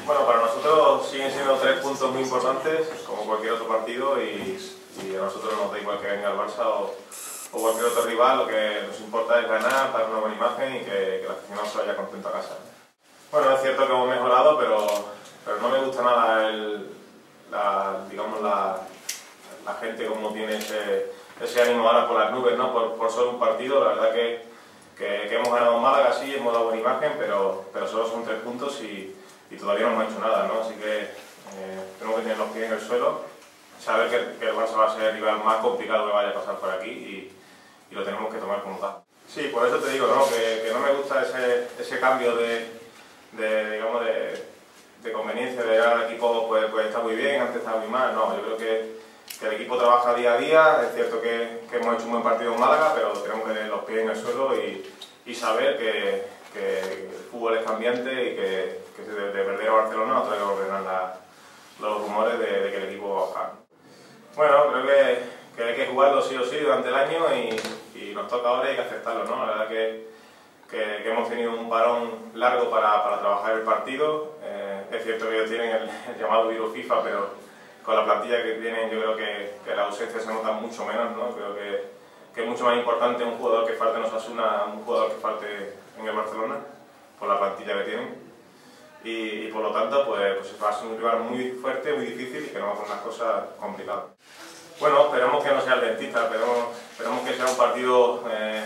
Bueno, para nosotros siguen siendo tres puntos muy importantes, como cualquier otro partido, y, y a nosotros nos da igual que venga el Barça o, o, cualquier otro rival, lo que nos importa es ganar, dar una buena imagen y que, que la aficionado se vaya contento a casa. Bueno, es cierto que hemos mejorado, pero, pero no me gusta nada el, la, digamos, la, la gente como tiene ese, ese ánimo ahora por las nubes, ¿no? por, por solo un partido, la verdad que, que, que hemos ganado en Málaga, sí, hemos dado buena imagen, pero, pero solo son tres puntos y y todavía no hemos hecho nada, ¿no? Así que eh, tenemos que tener los pies en el suelo, saber que, que, el Barça va a ser el rival más complicado que vaya a pasar por aquí y, lo tenemos que tomar como tal. Sí, por eso te digo, ¿no? Que, no me gusta ese, cambio de, digamos, de, conveniencia de ahora el equipo pues, pues está muy bien, antes estaba muy mal, no, yo creo que, el equipo trabaja día a día, es cierto que, hemos hecho un buen partido en Málaga, pero tenemos que tener los pies en el suelo y, saber que, y que, que de, de, perder a Barcelona otra vez ordenan la, los rumores de, de, que el equipo va a bajar. Bueno, creo que, que, hay que jugarlo sí o sí durante el año y, y nos toca ahora y hay que aceptarlo, ¿no? La verdad que, que, hemos tenido un parón largo para, para trabajar el partido. Eh, es cierto que ellos tienen el, el, llamado virus FIFA, pero con la plantilla que tienen yo creo que, que la ausencia se nota mucho menos, ¿no? Creo que, que es mucho más importante un jugador que falte en Osasuna, un jugador que falte en el Barcelona, por la plantilla que tienen. Y, y, por lo tanto pues, pues va a ser un rival muy fuerte, muy difícil y que nos va a poner las cosas complicadas. Bueno, esperemos que no sea el dentista, esperemos, esperemos que sea un partido eh,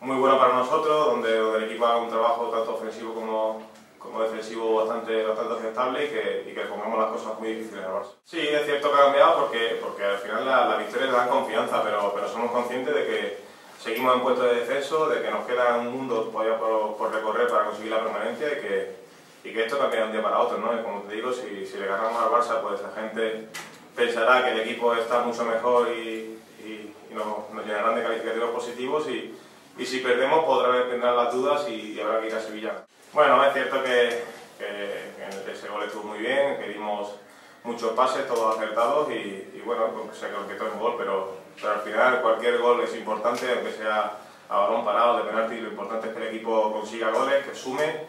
muy bueno para nosotros, donde, donde, el equipo haga un trabajo tanto ofensivo como, como defensivo bastante, bastante aceptable y que, y que pongamos las cosas muy difíciles al Barça. Sí, es cierto que ha cambiado porque, porque al final la, la victoria le dan confianza, pero, pero somos conscientes de que seguimos en puesto de descenso, de que nos queda un mundo por, recorrer para conseguir la permanencia y que, que esto cambia de un día para otro, ¿no? Como te digo, si, si le ganamos al Barça, pues la gente pensará que el equipo está mucho mejor y, nos, nos, llenarán de calificativos positivos y, si perdemos podrá vendrán las dudas y, habrá que ir a Sevilla. Bueno, es cierto que, que, que ese gol estuvo muy bien, que dimos muchos pases, todos acertados y, bueno, pues se concretó en gol, pero, pero al final cualquier gol es importante, aunque sea a balón parado, de penalti, lo importante es que el equipo consiga goles, que sume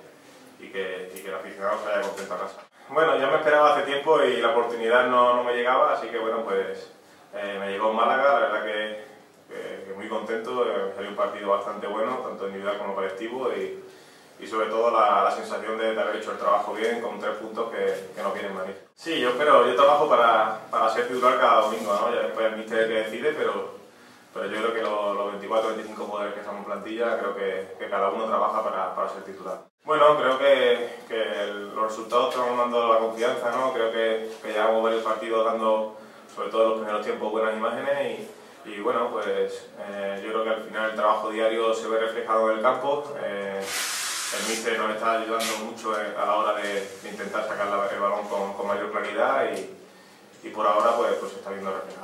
y que, y que el aficionado se vaya contento a casa. Bueno, ya me esperaba hace tiempo y la oportunidad no, no me llegaba, así que bueno, pues eh, me llegó en Málaga, la verdad que, que, que muy contento, eh, salió un partido bastante bueno, tanto individual como colectivo y, y sobre todo la, la, sensación de, de, haber hecho el trabajo bien con tres puntos que, que no vienen mal. Sí, yo espero, yo trabajo para, para ser titular cada domingo, ¿no? Ya después el míster que decide, pero, pero yo creo que los, los 24 25 jugadores que estamos en plantilla, creo que, que cada uno trabaja para, para ser titular. Bueno, creo que, que el, los resultados están dando la confianza, ¿no? Creo que, que llevamos varios partidos dando, sobre todo en los primeros tiempos, buenas imágenes y, y bueno, pues eh, yo creo que al final el trabajo diario se ve reflejado en el campo. Eh, el míster nos está ayudando mucho a la hora de, intentar sacar el balón con, con mayor claridad y, y, por ahora pues, pues se está viendo reflejado.